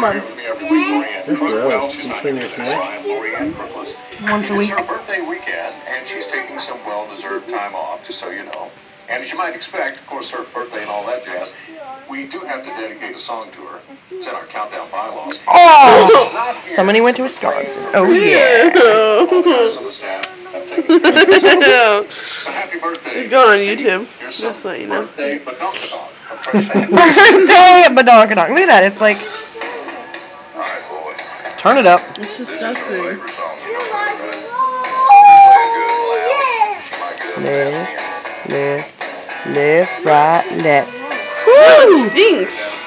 Come on. This Well, she's not clean here it today, so I am Lorianne Crookless. Once a It is her birthday weekend, and she's taking some well-deserved time off, just so you know. And as you might expect, of course, her birthday and all that jazz, we do have to dedicate a song to her. It's in our countdown bylaws. Oh! Somebody went to Wisconsin. Oh yeah. All the guys on the staff have taken care of it. So happy birthday. It's going on Cindy. YouTube. Here's Just so you know. birthday badonkadonk from Trace Adkins. Birthday badonkadonk. Look at that. It's like, All right, boy. Turn it up. It's This is your disgusting. favorite song. You know that, right? Play it good and loud. My good Left, left, left, right, left. Woo! Stinks.